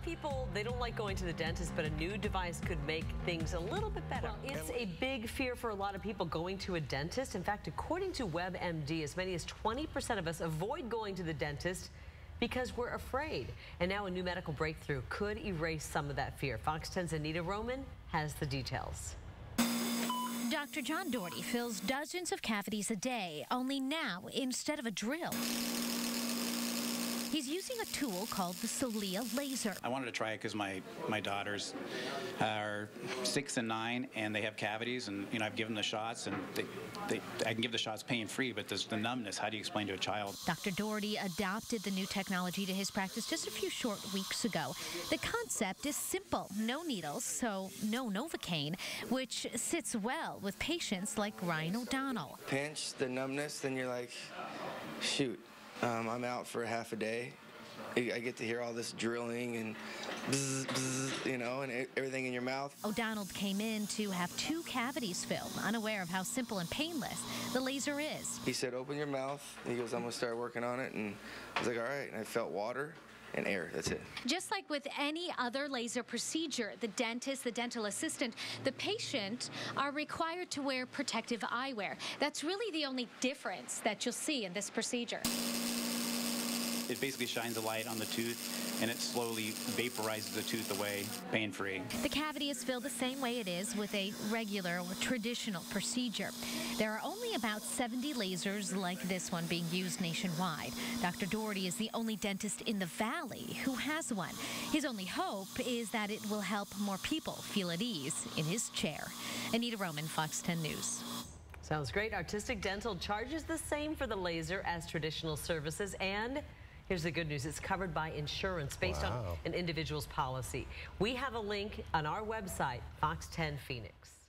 of people, they don't like going to the dentist, but a new device could make things a little bit better. Well, it's a big fear for a lot of people going to a dentist. In fact, according to WebMD, as many as 20% of us avoid going to the dentist because we're afraid. And now a new medical breakthrough could erase some of that fear. Fox 10's Anita Roman has the details. Dr. John Doherty fills dozens of cavities a day, only now, instead of a drill, He's using a tool called the Solea laser. I wanted to try it because my, my daughters are six and nine, and they have cavities, and you know I've given the shots, and they, they, I can give the shots pain free, but there's the numbness. How do you explain to a child? Dr. Doherty adopted the new technology to his practice just a few short weeks ago. The concept is simple: no needles, so no Novocaine, which sits well with patients like Ryan O'Donnell. Pinch the numbness, then you're like, shoot, um, I'm out for half a day. I get to hear all this drilling and bzz, bzz, you know, and everything in your mouth. O'Donnell came in to have two cavities filled, unaware of how simple and painless the laser is. He said, open your mouth. He goes, I'm going to start working on it. And I was like, all right. And I felt water and air. That's it. Just like with any other laser procedure, the dentist, the dental assistant, the patient are required to wear protective eyewear. That's really the only difference that you'll see in this procedure. It basically shines a light on the tooth and it slowly vaporizes the tooth away pain-free. The cavity is filled the same way it is with a regular or traditional procedure. There are only about 70 lasers like this one being used nationwide. Dr. Doherty is the only dentist in the valley who has one. His only hope is that it will help more people feel at ease in his chair. Anita Roman, Fox 10 News. Sounds great. Artistic Dental charges the same for the laser as traditional services and Here's the good news. It's covered by insurance based wow. on an individual's policy. We have a link on our website, Fox 10 Phoenix.